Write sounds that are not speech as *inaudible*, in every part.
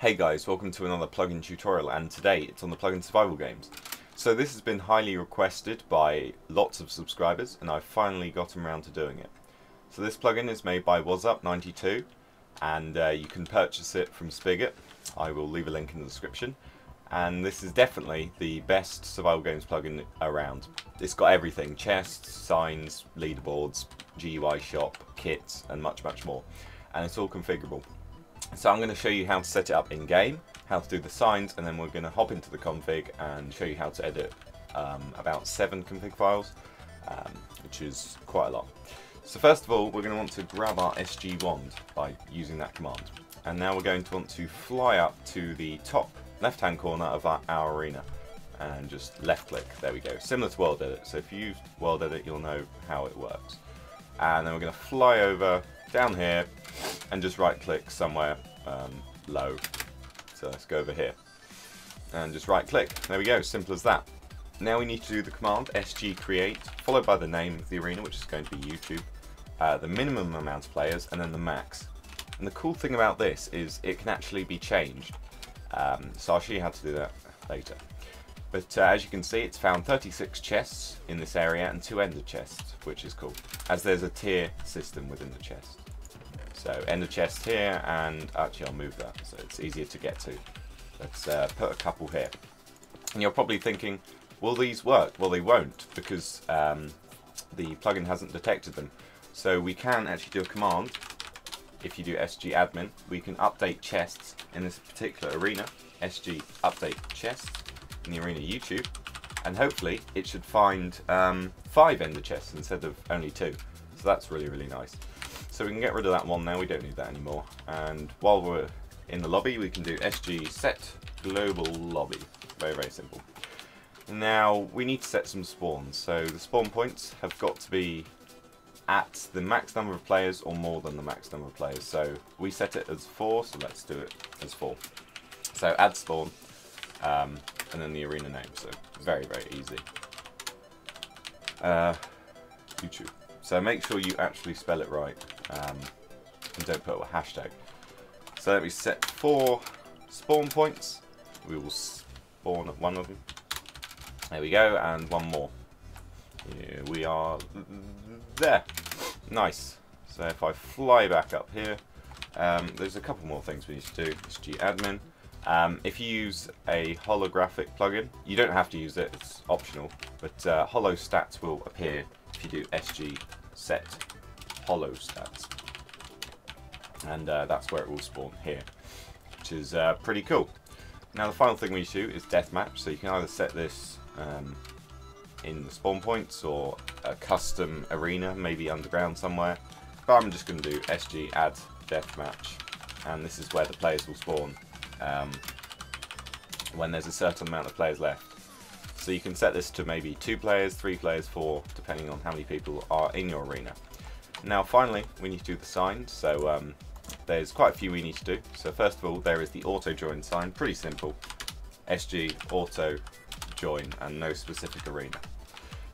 Hey guys, welcome to another plugin tutorial and today it's on the plugin survival games. So this has been highly requested by lots of subscribers and I've finally gotten around to doing it. So this plugin is made by WasUp92 and uh, you can purchase it from Spigot. I will leave a link in the description. And this is definitely the best survival games plugin around. It's got everything, chests, signs, leaderboards, GUI shop, kits and much much more. And it's all configurable. So I'm going to show you how to set it up in game, how to do the signs, and then we're going to hop into the config and show you how to edit um, about seven config files, um, which is quite a lot. So first of all, we're going to want to grab our SG wand by using that command. And now we're going to want to fly up to the top left-hand corner of our, our arena and just left click, there we go, similar to World Edit. So if you use World Edit, you'll know how it works. And then we're going to fly over down here and just right click somewhere um, low. So let's go over here and just right click. There we go, simple as that. Now we need to do the command sg create followed by the name of the arena which is going to be YouTube, uh, the minimum amount of players and then the max. And the cool thing about this is it can actually be changed. Um, so I'll show you how to do that later. But uh, as you can see, it's found 36 chests in this area and two ender chests, which is cool, as there's a tier system within the chest. So ender chest here, and actually I'll move that so it's easier to get to. Let's uh, put a couple here. And you're probably thinking, will these work? Well, they won't, because um, the plugin hasn't detected them. So we can actually do a command. If you do sg admin, we can update chests in this particular arena. sg update chests in the arena YouTube. And hopefully it should find um, five ender chests instead of only two. So that's really, really nice. So we can get rid of that one now, we don't need that anymore. And while we're in the lobby, we can do SG set global lobby. Very, very simple. Now, we need to set some spawns. So the spawn points have got to be at the max number of players or more than the max number of players. So we set it as 4, so let's do it as 4. So add spawn, um, and then the arena name. So very, very easy. Uh, YouTube. So make sure you actually spell it right um, and don't put a hashtag. So let me set four spawn points. We will spawn at one of them. There we go, and one more. Here we are there. Nice. So if I fly back up here, um, there's a couple more things we need to do. SG admin. Um, if you use a holographic plugin, you don't have to use it, it's optional, but uh, holo stats will appear if you do SG set holo stats. And uh, that's where it will spawn here, which is uh, pretty cool. Now the final thing we do is deathmatch, so you can either set this um, in the spawn points or a custom arena, maybe underground somewhere. But I'm just going to do SG add deathmatch, and this is where the players will spawn um, when there's a certain amount of players left. So you can set this to maybe two players, three players, four, depending on how many people are in your arena. Now finally, we need to do the signs. So um, there's quite a few we need to do. So first of all, there is the auto join sign, pretty simple. SG auto join and no specific arena.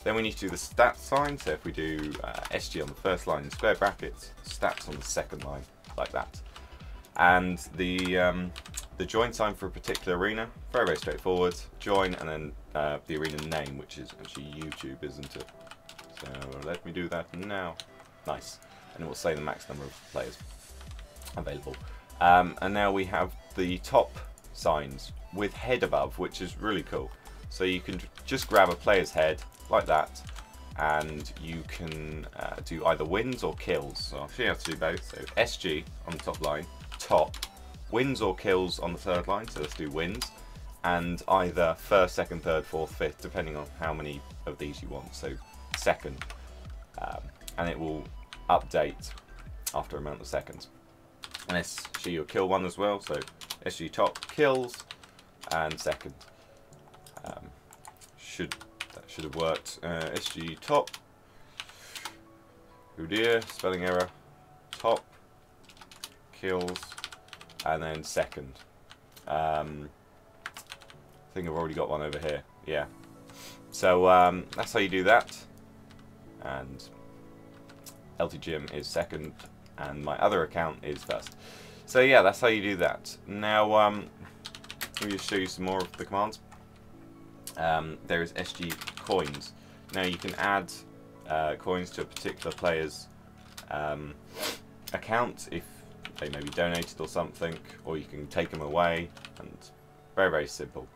Then we need to do the stats sign. So if we do uh, SG on the first line in square brackets, stats on the second line, like that. And the um, the join sign for a particular arena, very, very straightforward. Join and then uh, the arena name, which is actually YouTube, isn't it? So let me do that now. Nice. And it will say the max number of players available. Um, and now we have the top signs with head above, which is really cool. So you can just grab a player's head like that, and you can uh, do either wins or kills. So I'll show you how to do both. So SG on the top line, top, wins or kills on the third line, so let's do wins, and either first, second, third, fourth, fifth, depending on how many of these you want, so second, um, and it will update after a amount of seconds. And a kill one as well, so SG top kills and second. Um, should that should have worked. Uh, SG top. Oh dear, spelling error. Top kills and then second. Um, I think I've already got one over here. Yeah. So um, that's how you do that. And LT Jim is second, and my other account is first. So yeah, that's how you do that. Now, um, let me just show you some more of the commands. Um, there is SG coins. Now you can add uh, coins to a particular player's um, account if they maybe donated or something, or you can take them away, and very, very simple.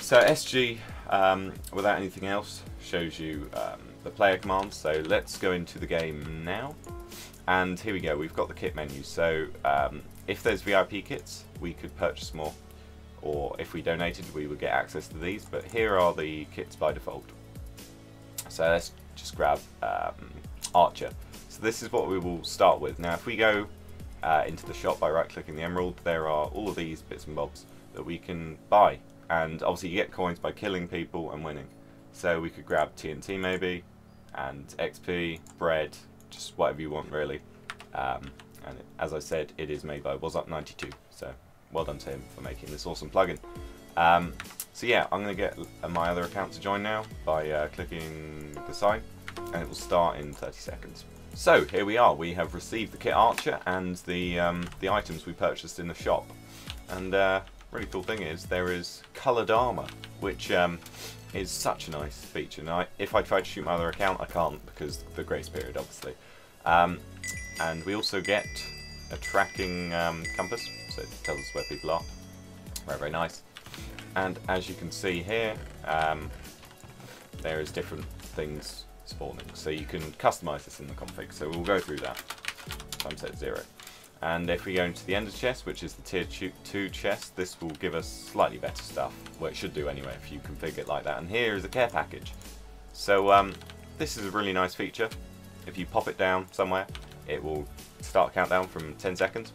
So SG, um, without anything else, shows you um, the player commands. So let's go into the game now. And here we go, we've got the kit menu. So um, if there's VIP kits, we could purchase more. Or if we donated, we would get access to these. But here are the kits by default. So let's just grab um, Archer. So this is what we will start with. Now if we go uh, into the shop by right clicking the emerald, there are all of these bits and bobs that we can buy. And obviously you get coins by killing people and winning. So we could grab TNT maybe, and XP, bread, just whatever you want really. Um, and it, as I said, it is made by WasUp92, so well done to him for making this awesome plugin. Um, so yeah, I'm going to get my other account to join now by uh, clicking the sign, and it will start in 30 seconds. So here we are, we have received the kit archer and the, um, the items we purchased in the shop. And uh, really cool thing is there is coloured armour, which um, is such a nice feature. Now, if I try to shoot my other account, I can't because the grace period, obviously. Um, and we also get a tracking um, compass, so it tells us where people are. Very, very nice. And as you can see here, um, there is different things spawning. So you can customize this in the config. So we'll go through that. Time set zero. And if we go into the ender chest, which is the tier 2 chest, this will give us slightly better stuff. Well, it should do anyway if you configure it like that. And here is a care package. So um, this is a really nice feature. If you pop it down somewhere, it will start countdown from 10 seconds.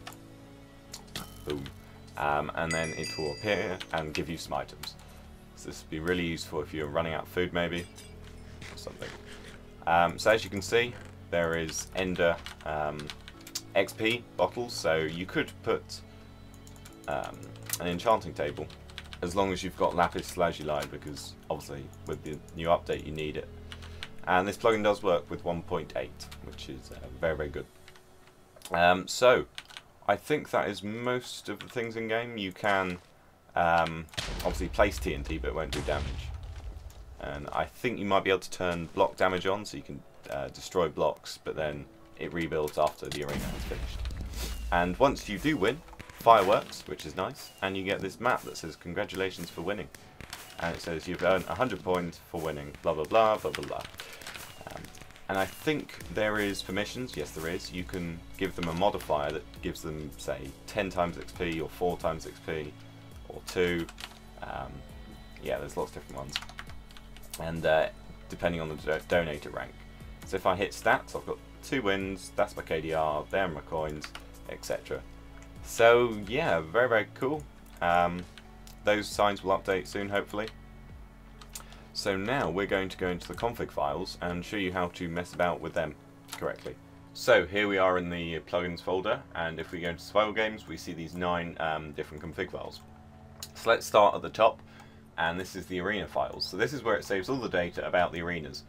Boom. Um, and then it will appear and give you some items. So this would be really useful if you're running out of food maybe, or something. Um, so as you can see, there is Ender um, XP bottles, so you could put um, an enchanting table as long as you've got Lapis Lazuli because obviously with the new update you need it. And this plugin does work with 1.8, which is uh, very, very good. Um, so, I think that is most of the things in game. You can um, obviously place TNT, but it won't do damage. And I think you might be able to turn block damage on, so you can uh, destroy blocks, but then it rebuilds after the arena has finished. And once you do win, fireworks, which is nice, and you get this map that says congratulations for winning. And it says you've earned 100 points for winning, blah blah blah, blah blah blah. Um, and I think there is permissions, yes there is, you can give them a modifier that gives them, say, 10 times XP, or 4 times XP, or 2. Um, yeah, there's lots of different ones. And uh, depending on the do donator rank. So if I hit stats, I've got two wins, that's my KDR, there are my coins, etc. So yeah, very very cool. Um, those signs will update soon hopefully. So now we're going to go into the config files and show you how to mess about with them correctly. So here we are in the plugins folder and if we go into survival games we see these nine um, different config files. So let's start at the top and this is the arena files. So this is where it saves all the data about the arenas.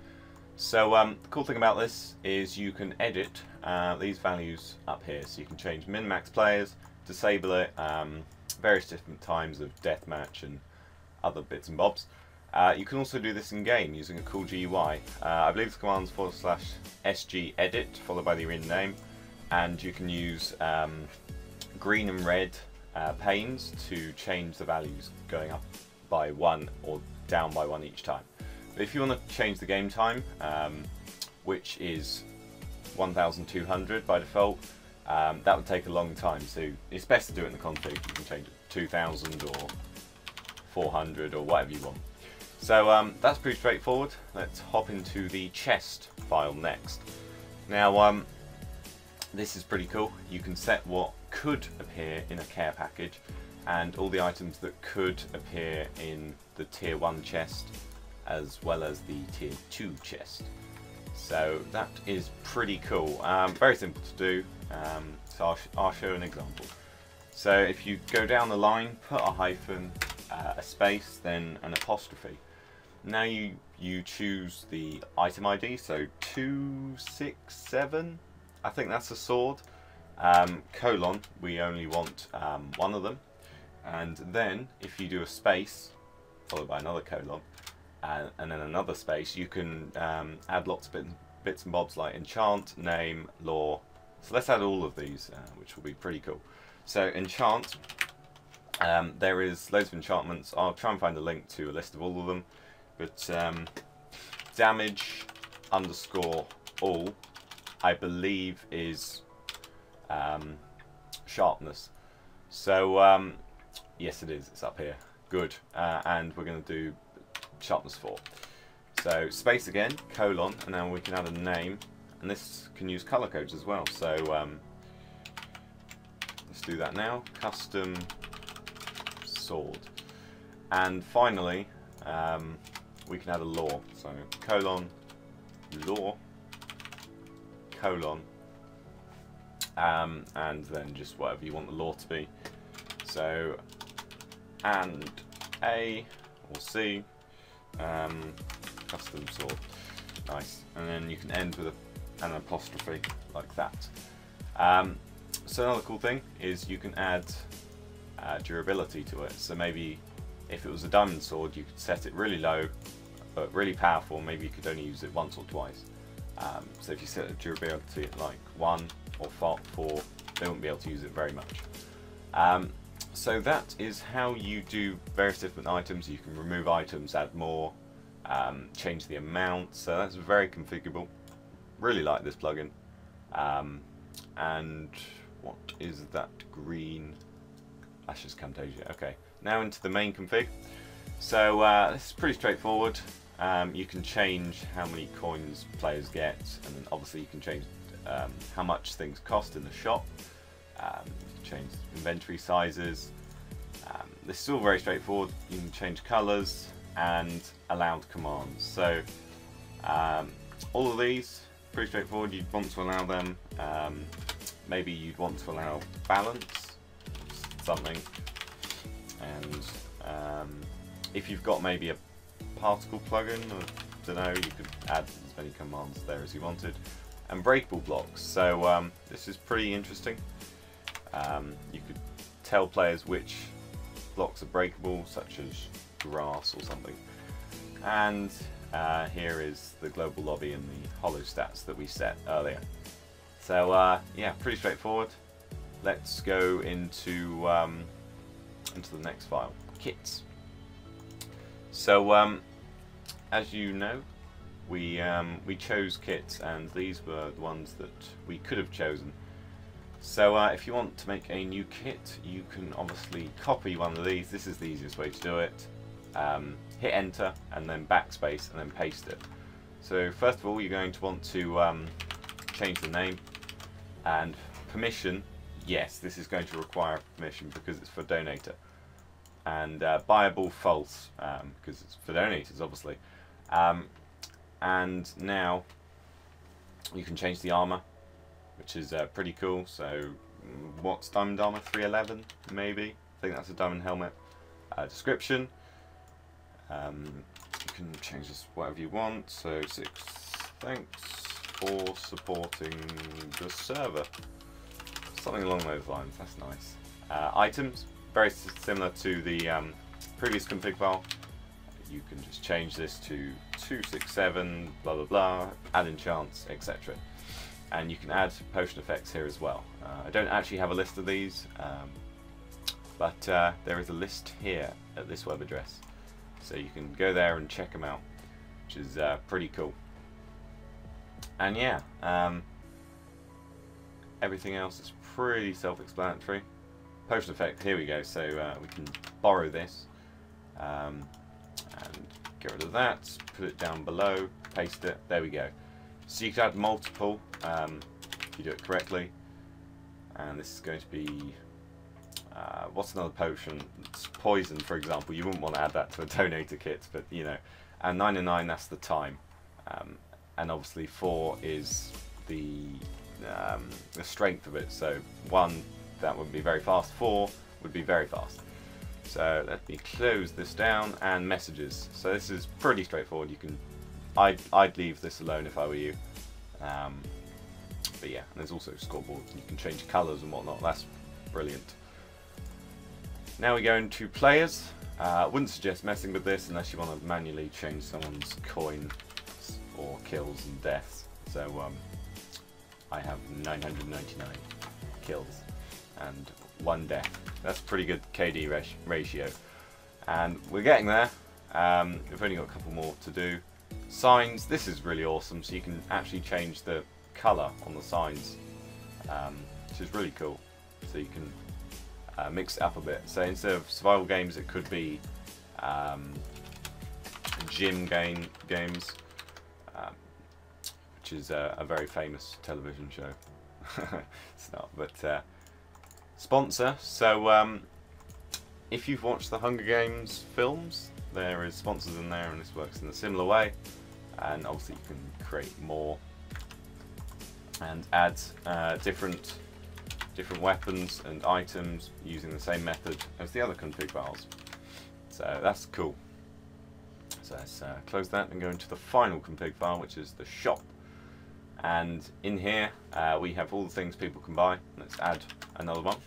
So um, the cool thing about this is you can edit uh, these values up here. So you can change min-max players, disable it, um, various different times of deathmatch and other bits and bobs. Uh, you can also do this in game using a cool GUI. Uh, I believe the command's forward slash sg edit followed by the arena name, and you can use um, green and red uh, panes to change the values going up by one or down by one each time. But if you want to change the game time, um, which is 1200 by default, um, that would take a long time. So it's best to do it in the config. You can change it to 2000 or 400 or whatever you want. So um, that's pretty straightforward. Let's hop into the chest file next. Now, um, this is pretty cool. You can set what could appear in a care package and all the items that could appear in the tier 1 chest as well as the tier 2 chest. So that is pretty cool. Um, very simple to do, um, so I'll, I'll, show an example. So if you go down the line, put a hyphen, uh, a space, then an apostrophe. Now you, you choose the item ID, so 267, I think that's a sword. Um, colon, we only want um, one of them. And then if you do a space, followed by another colon, and, and then another space, you can um, add lots of bit, bits and bobs like enchant, name, lore. So let's add all of these, uh, which will be pretty cool. So enchant, um, there is loads of enchantments. I'll try and find a link to a list of all of them. But um, damage underscore all, I believe, is um, sharpness. So um, yes, it is. It's up here. Good. Uh, and we're going to do sharpness 4. So space again, colon, and then we can add a name. And this can use color codes as well. So um, let's do that now. Custom sword. And finally, um, we can add a lore. So colon, lore, colon, um, and then just whatever you want the lore to be. So, and A or C, um, custom sword. Nice. And then you can end with a, an apostrophe like that. Um, so another cool thing is you can add uh, durability to it. So maybe if it was a diamond sword, you could set it really low, but really powerful. Maybe you could only use it once or twice. Um, so if you set a durability at like one or four, they won't be able to use it very much. Um, so that is how you do various different items. You can remove items, add more, um, change the amount. So that's very configurable. Really like this plugin. Um, and what is that green? That's just Camtasia. Okay, now into the main config. So uh, this is pretty straightforward. Um, you can change how many coins players get, and obviously you can change um, how much things cost in the shop. Um, change inventory sizes. Um, this is all very straightforward. You can change colors and allowed commands. So um, all of these pretty straightforward. You'd want to allow them. Um, maybe you'd want to allow balance something and um, if you've got maybe a particle plugin or don't know you could add as many commands there as you wanted and breakable blocks so um, this is pretty interesting um, you could tell players which blocks are breakable such as grass or something and uh, here is the global lobby and the holo stats that we set earlier so uh, yeah pretty straightforward let's go into um, into the next file, kits. So um, as you know, we um, we chose kits, and these were the ones that we could have chosen. So uh, if you want to make a new kit, you can obviously copy one of these. This is the easiest way to do it. Um, hit enter and then backspace and then paste it. So first of all, you're going to want to um, change the name and permission yes, this is going to require permission because it's for donator. And uh, buyable false um, because it's for donators, obviously. Um, and now you can change the armor, which is uh, pretty cool. So mm, what's diamond armor? 311 maybe. I think that's a diamond helmet. Uh, description. Um, you can change this whatever you want. So six. Thanks for supporting the server something along those lines. That's nice. Uh, items, very similar to the um, previous config file. You can just change this to 267, blah blah blah, add enchants, etc. And you can add potion effects here as well. Uh, I don't actually have a list of these, um, but uh, there is a list here at this web address. So you can go there and check them out, which is uh, pretty cool. And yeah, um, everything else is pretty self-explanatory. Potion effect, here we go. So uh, we can borrow this um, and get rid of that, put it down below, paste it, there we go. So you can add multiple um, if you do it correctly. And this is going to be, uh, what's another potion? It's poison, for example. You wouldn't want to add that to a *laughs* donator kit, but you know. And 9 and 9, that's the time. Um, and obviously 4 is the um, the strength of it. So one, that would be very fast. Four would be very fast. So let me close this down and messages. So this is pretty straightforward. You can, I'd, I'd leave this alone if I were you. Um, but yeah, there's also scoreboards, and you can change colours and whatnot. That's brilliant. Now we go into players. I uh, wouldn't suggest messing with this unless you want to manually change someone's coin or kills and deaths. So um, I have 999 kills and one death. That's pretty good KD ratio. And we're getting there. Um, we've only got a couple more to do. Signs, this is really awesome. So you can actually change the colour on the signs, um, which is really cool. So you can uh, mix it up a bit. So instead of survival games, it could be um, gym game games, um, which is a, a, very famous television show. *laughs* it's not, but uh, sponsor. So um, if you've watched the Hunger Games films, there is sponsors in there, and this works in a similar way. And obviously, you can create more and add uh, different different weapons and items using the same method as the other config files. So that's cool. So let's uh, close that and go into the final config file, which is the shop. And in here, uh, we have all the things people can buy. Let's add another one.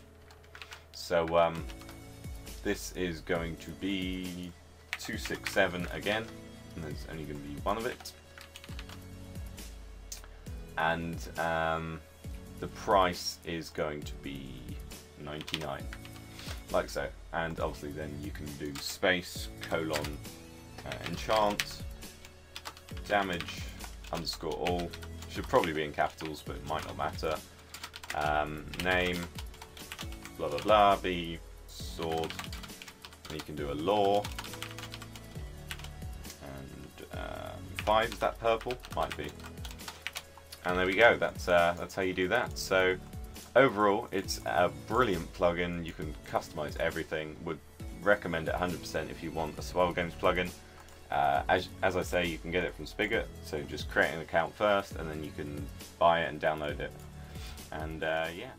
So um, this is going to be 267 again, and there's only going to be one of it. And um, the price is going to be 99 like so. And obviously then you can do space colon uh, enchant damage underscore all. Should probably be in capitals but it might not matter. Um, name blah blah blah be sword. And you can do a lore um, five is that purple might be and there we go, that's, uh, that's how you do that. So overall, it's a brilliant plugin. You can customize everything. Would recommend it 100% if you want a survival games plugin. Uh, as, as I say, you can get it from Spigot, so just create an account first, and then you can buy it and download it. And uh, yeah.